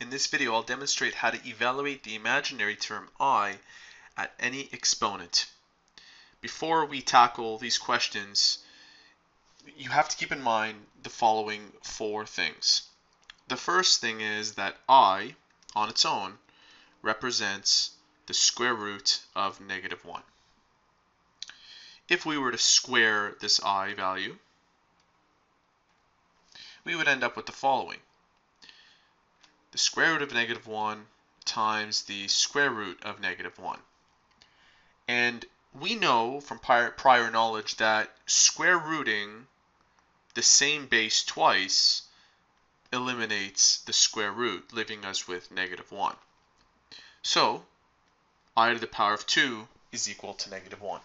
In this video, I'll demonstrate how to evaluate the imaginary term i at any exponent. Before we tackle these questions, you have to keep in mind the following four things. The first thing is that i, on its own, represents the square root of negative 1. If we were to square this i value, we would end up with the following. The square root of negative 1 times the square root of negative 1. And we know from prior, prior knowledge that square rooting the same base twice eliminates the square root, leaving us with negative 1. So, i to the power of 2 is equal to negative 1.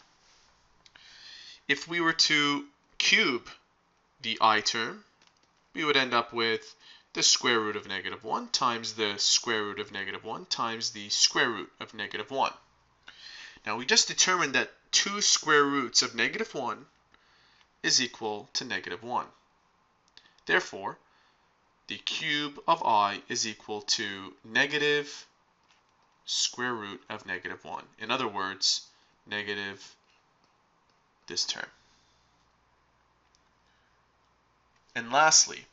If we were to cube the i term, we would end up with the square root of negative 1 times the square root of negative 1 times the square root of negative 1. Now we just determined that two square roots of negative 1 is equal to negative 1. Therefore, the cube of i is equal to negative square root of negative 1. In other words, negative this term. And lastly,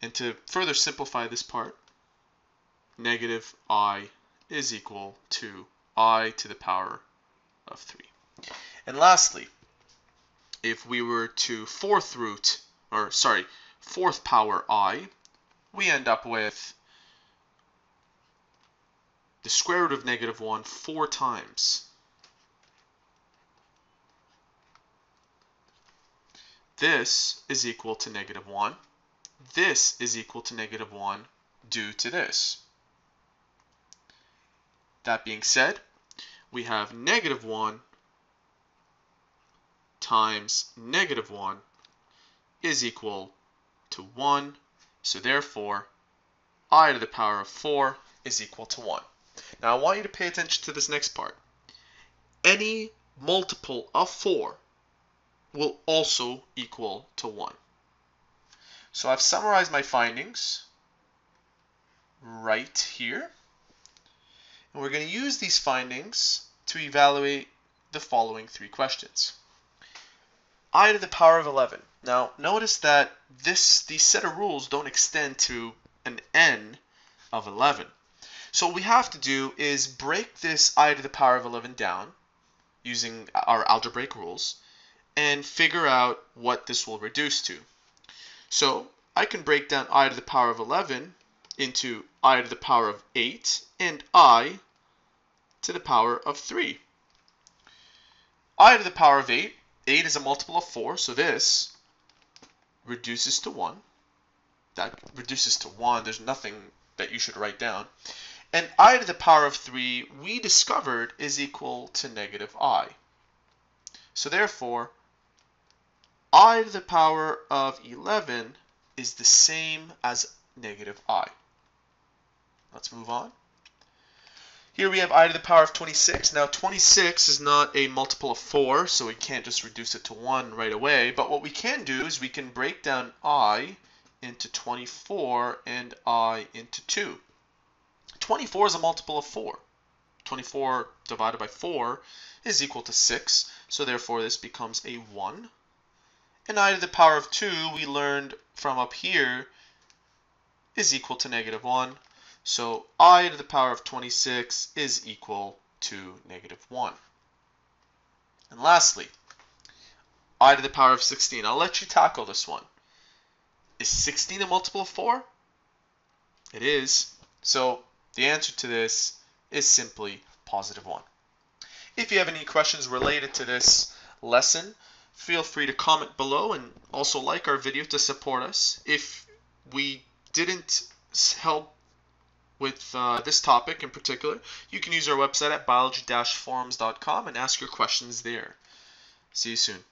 and to further simplify this part, negative i is equal to i to the power of 3. And lastly, if we were to fourth root, or sorry, fourth power i, we end up with the square root of negative 1 four times. This is equal to negative 1. This is equal to negative 1 due to this. That being said, we have negative 1 times negative 1 is equal to 1. So therefore, i to the power of 4 is equal to 1. Now I want you to pay attention to this next part. Any multiple of 4 will also equal to 1. So I've summarized my findings right here. And we're going to use these findings to evaluate the following three questions. i to the power of 11. Now notice that this these set of rules don't extend to an n of 11. So what we have to do is break this i to the power of 11 down using our algebraic rules and figure out what this will reduce to. So I can break down i to the power of 11 into i to the power of 8 and i to the power of 3. i to the power of 8, 8 is a multiple of 4, so this reduces to 1. That reduces to 1. There's nothing that you should write down. And i to the power of 3, we discovered, is equal to negative i. So therefore, i to the power of 11 is the same as negative i. Let's move on. Here we have i to the power of 26. Now 26 is not a multiple of 4, so we can't just reduce it to 1 right away. But what we can do is we can break down i into 24 and i into 2. 24 is a multiple of 4. 24 divided by 4 is equal to 6, so therefore this becomes a 1. And i to the power of 2, we learned from up here, is equal to negative 1. So i to the power of 26 is equal to negative 1. And lastly, i to the power of 16. I'll let you tackle this one. Is 16 a multiple of 4? It is. So the answer to this is simply positive 1. If you have any questions related to this lesson, feel free to comment below and also like our video to support us. If we didn't help with uh, this topic in particular, you can use our website at biology-forums.com and ask your questions there. See you soon.